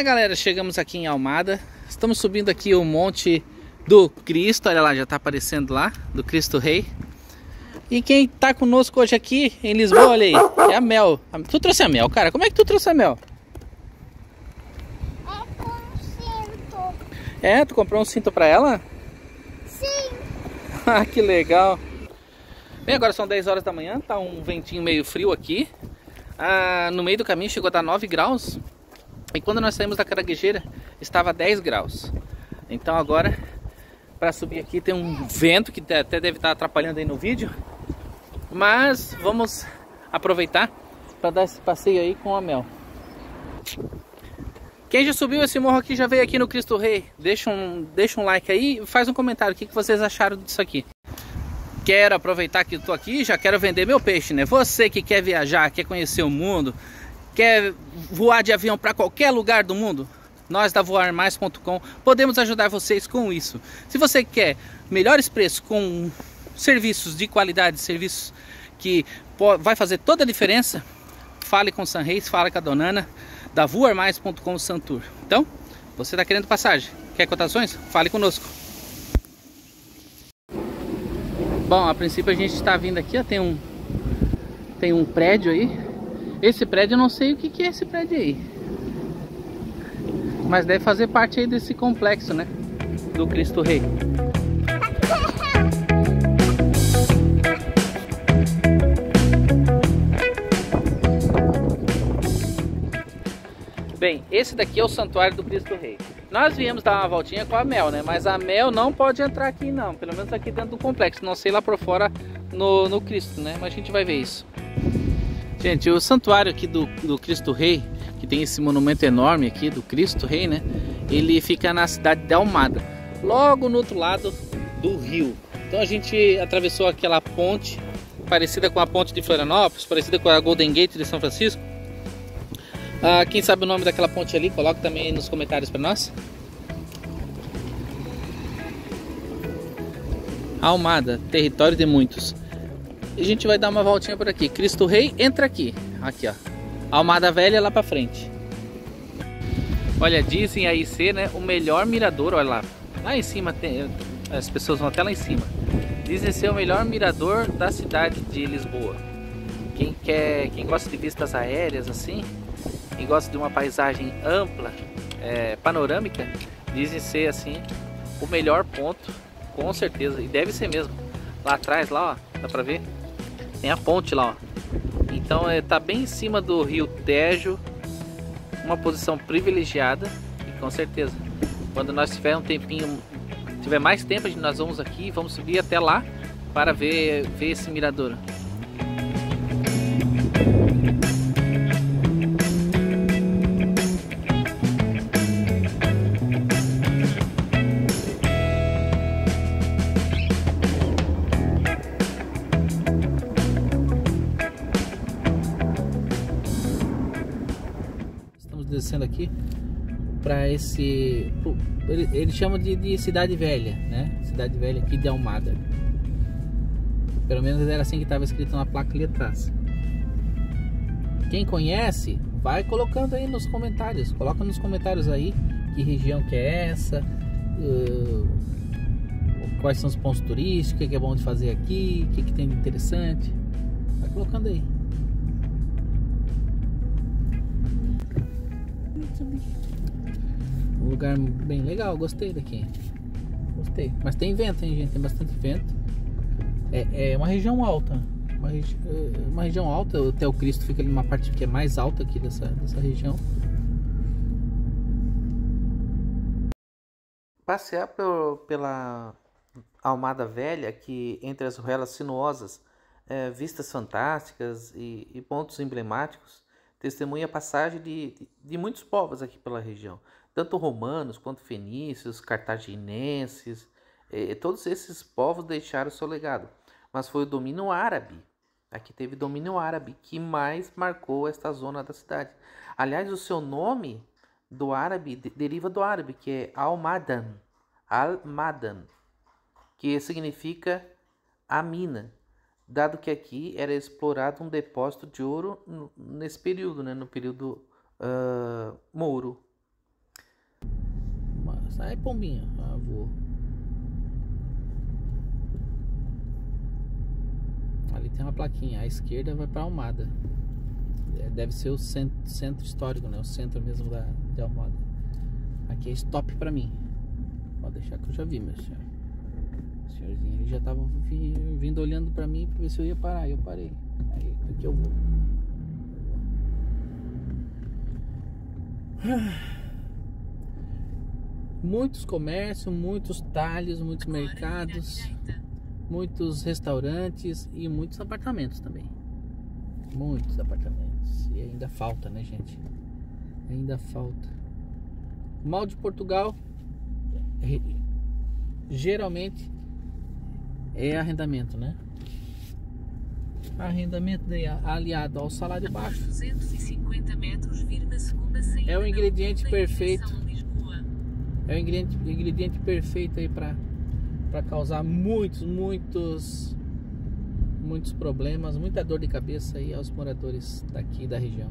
É galera, chegamos aqui em Almada. Estamos subindo aqui o Monte do Cristo Olha lá, já tá aparecendo lá Do Cristo Rei. E quem tá conosco hoje aqui em Lisboa, olha aí É a Mel. Tu trouxe a Mel, cara? Como é que tu trouxe a Mel? É com cinto. É, tu comprou um cinto pra ela? Sim. Ah, que legal. Bem, agora são 10 horas da manhã Tá um ventinho meio frio aqui. Ah, No meio do caminho chegou a dar 9 graus e quando nós saímos da Caraguejeira, estava 10 graus. Então agora, para subir aqui, tem um vento que até deve estar atrapalhando aí no vídeo. Mas vamos aproveitar para dar esse passeio aí com a Mel. Quem já subiu esse morro aqui, já veio aqui no Cristo Rei, deixa um, deixa um like aí e faz um comentário. O que, que vocês acharam disso aqui? Quero aproveitar que estou aqui, já quero vender meu peixe, né? Você que quer viajar, quer conhecer o mundo, Quer voar de avião para qualquer lugar do mundo? Nós da voarmais.com podemos ajudar vocês com isso. Se você quer melhores preços com serviços de qualidade, serviços que vai fazer toda a diferença, fale com o San Reis, fale com a Donana da voarmais.com Santur. Então, você está querendo passagem? Quer cotações? Fale conosco. Bom, a princípio a gente está vindo aqui, ó, tem um tem um prédio aí esse prédio eu não sei o que, que é esse prédio aí. Mas deve fazer parte aí desse complexo, né? Do Cristo Rei. Bem, esse daqui é o Santuário do Cristo Rei. Nós viemos dar uma voltinha com a Mel, né? Mas a Mel não pode entrar aqui não, pelo menos aqui dentro do complexo. Não sei lá por fora no, no Cristo, né? Mas a gente vai ver isso. Gente, o santuário aqui do, do Cristo Rei, que tem esse monumento enorme aqui do Cristo Rei, né? Ele fica na cidade de Almada, logo no outro lado do rio. Então a gente atravessou aquela ponte, parecida com a ponte de Florianópolis, parecida com a Golden Gate de São Francisco. Ah, quem sabe o nome daquela ponte ali, coloque também nos comentários para nós. Almada, território de muitos. A gente vai dar uma voltinha por aqui. Cristo Rei entra aqui. Aqui, ó. Almada Velha lá pra frente. Olha, dizem aí ser, né, o melhor mirador, olha lá. Lá em cima tem, as pessoas vão até lá em cima. Dizem ser o melhor mirador da cidade de Lisboa. Quem quer, quem gosta de vistas aéreas assim, quem gosta de uma paisagem ampla, é, panorâmica, dizem ser assim o melhor ponto, com certeza. E deve ser mesmo. Lá atrás, lá, ó, dá pra ver? Tem a ponte lá, ó. Então é, tá bem em cima do rio Tejo, uma posição privilegiada e com certeza, quando nós tiver um tempinho, tiver mais tempo, nós vamos aqui, vamos subir até lá para ver, ver esse mirador. Para esse. Ele, ele chama de, de, Cidade Velha, né? Cidade Velha aqui de Almada. Pelo menos era assim que estava escrito na placa atrás. Quem conhece, vai colocando aí nos comentários. Coloca nos comentários aí que região que é essa, uh, quais são os pontos turísticos, o que é bom de fazer aqui, o que, que tem de interessante. Vai colocando aí. Um lugar bem legal, gostei daqui. Gostei. Mas tem vento, hein, gente? Tem bastante vento. É, é uma região alta. Uma, regi é, uma região alta. O Cristo fica numa parte que é mais alta aqui dessa, dessa região. passear pelo, pela Almada Velha, que entre as ruelas sinuosas, é, vistas fantásticas e, e, pontos emblemáticos, testemunha a passagem de, de, de, muitos povos aqui pela região, tanto romanos quanto fenícios, cartaginenses, é, todos esses povos deixaram seu legado, mas foi o domínio árabe, aqui teve domínio árabe, que mais marcou esta zona da cidade. Aliás, o seu nome do árabe deriva do árabe, que é Al-Madan, Al-Madan, que significa a mina, dado que aqui era explorado um depósito de ouro nesse período, né, no período uh, mouro. Sai pombinha, ah, vou. Ali tem uma plaquinha, à esquerda vai para Almada. É, deve ser o centro, centro, histórico, né? O centro mesmo da, de Almada. Aqui é stop para mim. Pode deixar que eu já vi, meu senhor senhorzinho. Ele já estava vindo olhando para mim para ver se eu ia parar. Eu parei. Aí aqui eu vou. Muitos comércios, muitos talhos, muitos mercados, muitos restaurantes e muitos apartamentos também. Muitos apartamentos. E ainda falta, né, gente? Ainda falta. Mal de Portugal geralmente é arrendamento, né? Arrendamento aliado ao salário baixo. 250 metros, vir na segunda é o ingrediente perfeito. É o ingrediente, ingrediente perfeito aí para para causar muitos, muitos muitos problemas, muita dor de cabeça aí aos moradores daqui da região.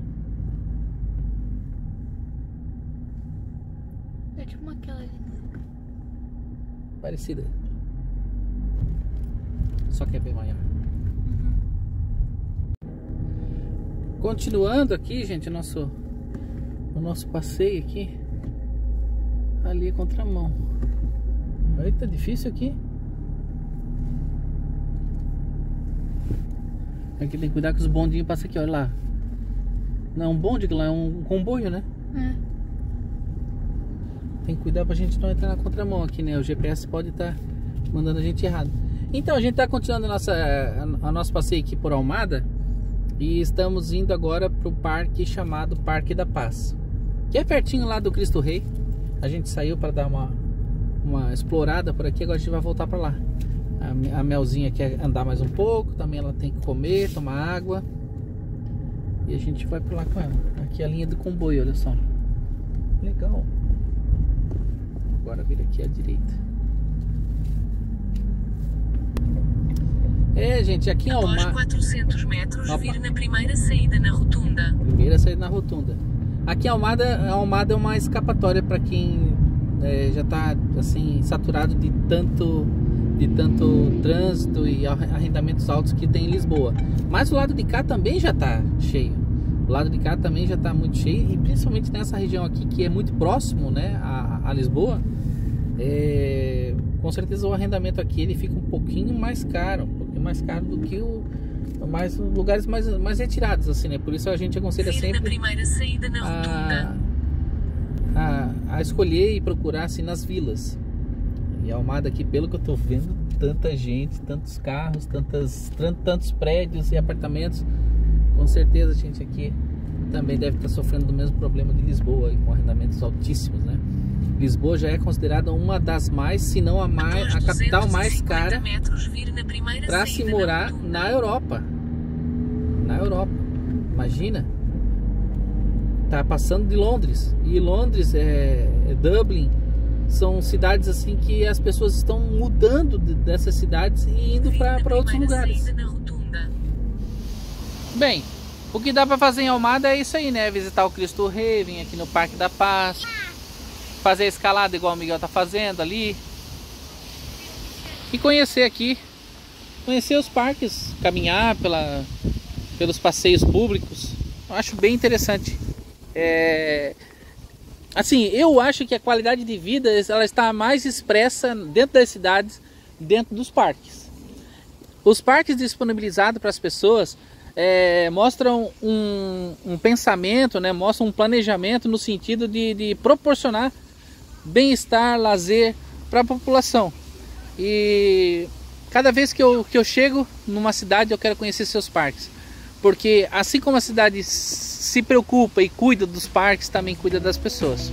É tipo aquela ali. Parecida só que é bem maior. Continuando aqui, gente, o nosso, o nosso passeio aqui. Ali é contramão. Eita, difícil aqui. Aqui tem que cuidar que os bondinhos passam aqui, olha lá. Não é um bonde, que lá é um comboio, né? É. Tem que cuidar pra gente não entrar na contramão aqui, né? O GPS pode estar tá mandando a gente errado. Então a gente está continuando a nossa, a, nosso passeio aqui por Almada e estamos indo agora para o parque chamado Parque da Paz, que é pertinho lá do Cristo Rei. A gente saiu para dar uma, uma explorada por aqui, agora a gente vai voltar para lá. A, a Melzinha quer andar mais um pouco, também ela tem que comer, tomar água. E a gente vai para lá com ela. Aqui é a linha do comboio, olha só. Legal. Agora vir aqui à direita. É, gente, aqui em Almada. Após 400 metros, Opa. vir na primeira saída na rotunda. Primeira saída na rotunda. Aqui em Almada, Almada é uma escapatória para quem é, já está assim saturado de tanto de tanto trânsito e arrendamentos altos que tem em Lisboa. Mas o lado de cá também já está cheio. O lado de cá também já está muito cheio e principalmente nessa região aqui que é muito próximo, né, a, a Lisboa. É, com certeza o arrendamento aqui ele fica um pouquinho mais caro, um pouquinho mais caro do que o mais lugares mais, mais retirados assim, né? Por isso a gente aconselha Vir sempre a, a, a, escolher e procurar assim nas vilas. E a Almada aqui, pelo que eu tô vendo, tanta gente, tantos carros, tantas, tantos prédios e apartamentos, com certeza a gente aqui também deve estar sofrendo do mesmo problema de Lisboa, com arrendamentos altíssimos, né? Lisboa já é considerada uma das mais, se não a mais, a capital mais cara para se morar na, na Europa. Na Europa. Imagina. Tá passando de Londres. E Londres, é, é Dublin, são cidades assim que as pessoas estão mudando dessas cidades e indo para outros lugares. Bem, o que dá para fazer em Almada é isso aí, né? Visitar o Cristo Rei, vir aqui no Parque da Paz fazer a escalada igual o Miguel tá fazendo ali. E conhecer aqui, conhecer os parques, caminhar pela, pelos passeios públicos. Eu acho bem interessante. É, assim, eu acho que a qualidade de vida ela está mais expressa dentro das cidades, dentro dos parques. Os parques disponibilizados para as pessoas é, mostram um, um, pensamento, né, mostram um planejamento no sentido de, de proporcionar bem-estar, lazer para a população. E cada vez que eu, que eu chego numa cidade eu quero conhecer seus parques. Porque assim como a cidade se preocupa e cuida dos parques, também cuida das pessoas.